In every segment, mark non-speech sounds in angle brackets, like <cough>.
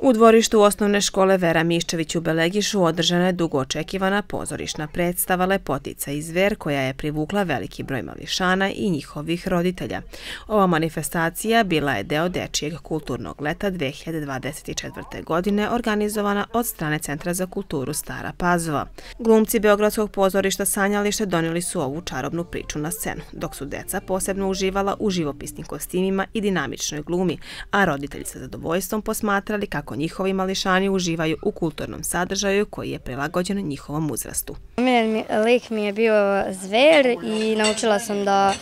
U dvorištu osnovne škole Vera Miščević u Belegišu održana je dugo očekivana pozorišna predstava Lepotica i zver koja je privukla veliki broj mališana i njihovih roditelja. Ova manifestacija bila je deo Dečijeg kulturnog leta 2024. godine organizovana od strane Centra za kulturu Stara Pazova. Glumci Beogradskog pozorišta Sanjalište donijeli su ovu čarobnu priču na scenu, dok su deca posebno uživala u živopisnim kostimima i dinamičnoj glumi, a roditelji sa zadovoljstvom posmatrali kako njihovi mališani uživaju u kulturnom sadržaju koji je prilagođen njihovom uzrastu. Omiljen lik mi je bio zver i naučila sam da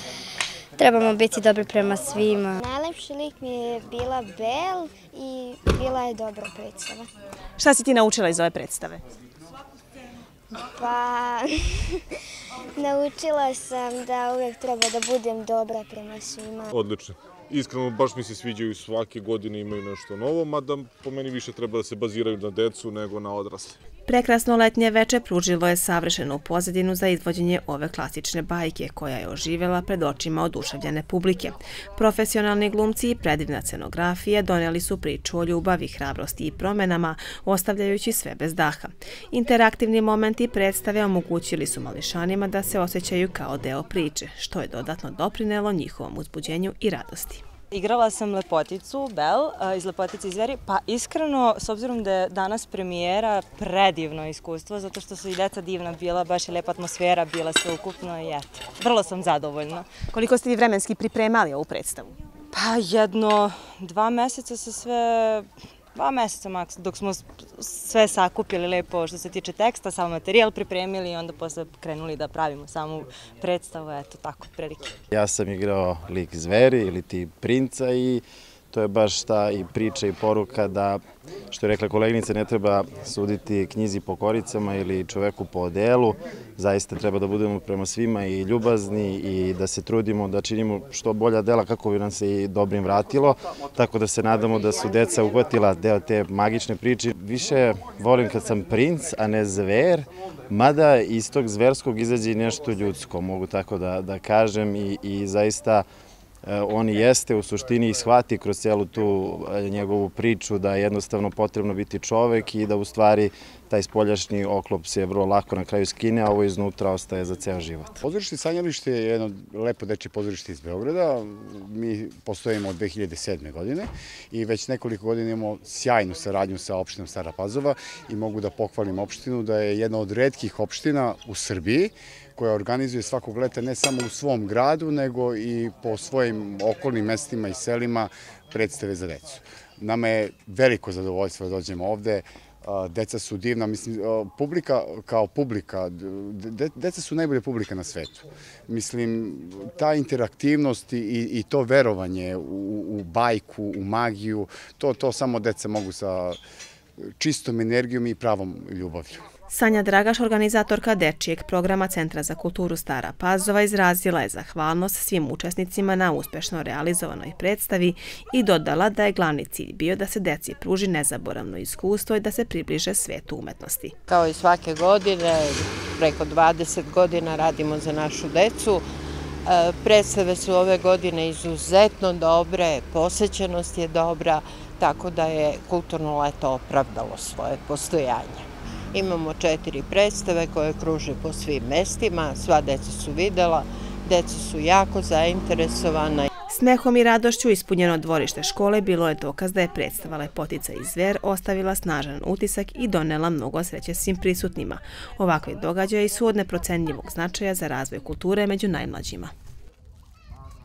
trebamo biti dobri prema svima. Najlepši lik mi je bila Bel i bila je dobra predstava. Šta si ti naučila iz ove predstave? Pa, <laughs> naučila sam da uvijek treba da budem dobra prema svima. Odlično iskreno baš mi se sviđaju svake godine imaju nešto novo, mada po meni više treba da se baziraju na decu nego na odrasle. Prekrasno letnje veče pružilo je savršenu pozadinu za izvođenje ove klasične bajke koja je oživjela pred očima oduševljene publike. Profesionalni glumci i predivna scenografija donijeli su priču o ljubavi, hrabrosti i promenama, ostavljajući sve bez daha. Interaktivni momenti predstave omogućili su mališanima da se osjećaju kao deo priče, što je dodatno doprinelo njihovom uzbuđenju i radosti. Igrala sam Lepoticu, Bel, iz Lepotice izveri, pa iskreno, s obzirom da je danas premijera, predivno iskustvo, zato što su i deca divna bila, baš je lepa atmosfera, bila sve ukupno i eto, vrlo sam zadovoljna. Koliko ste vi vremenski pripremali ovu predstavu? Pa jedno, dva meseca se sve dva meseca maks, dok smo sve sakupili lepo što se tiče teksta, samo materijal pripremili i onda posle krenuli da pravimo samu predstavu, eto tako, prilike. Ja sam igrao lik zveri ili ti princa i to je baš ta i priča i poruka da, što je rekla kolegnica, ne treba suditi knjizi po koricama ili čoveku po odelu. Zaista treba da budemo prema svima i ljubazni i da se trudimo da činimo što bolja dela kako bi nam se i dobrim vratilo. Tako da se nadamo da su deca uhvatila deo te magične priče. Više volim kad sam princ, a ne zver, mada iz tog zverskog izađe i nešto ljudsko, mogu tako da, da kažem i, i zaista E, on jeste u suštini i shvati kroz celu tu e, njegovu priču da je jednostavno potrebno biti čovek i da u stvari taj spoljašnji oklop se vrlo lako na kraju skine, a ovo iznutra ostaje za ceo život. Pozorište Sanjalište je jedno lepo deče pozorište iz Beograda. Mi postojimo od 2007. godine i već nekoliko godina imamo sjajnu saradnju sa opštinom Stara Pazova i mogu da pohvalim opštinu da je jedna od redkih opština u Srbiji koja organizuje svakog leta ne samo u svom gradu, nego i po svojim okolnim mestima i selima predstave za decu. Nama je veliko zadovoljstvo da dođemo ovde, deca su divna, mislim, publika kao publika, deca su najbolje publika na svetu. Mislim, ta interaktivnost i, i to verovanje u, u bajku, u magiju, to, to samo deca mogu sa čistom energijom i pravom ljubavlju. Sanja Dragaš, organizatorka Dečijeg programa Centra za kulturu Stara Pazova, izrazila je zahvalnost svim učesnicima na uspešno realizovanoj predstavi i dodala da je glavni cilj bio da se deci pruži nezaboravno iskustvo i da se približe svetu umetnosti. Kao i svake godine, preko 20 godina radimo za našu decu. E, predstave su ove godine izuzetno dobre, posećenost je dobra, tako da je kulturno leto opravdalo svoje postojanje. Imamo četiri predstave koje kruže po svim mestima, sva deca su videla, deca su jako zainteresovana. Smehom i radošću ispunjeno dvorište škole bilo je dokaz da je predstava Lepotica i zver ostavila snažan utisak i donela mnogo sreće svim prisutnima. Ovakve događaje su od neprocenljivog značaja za razvoj kulture među najmlađima.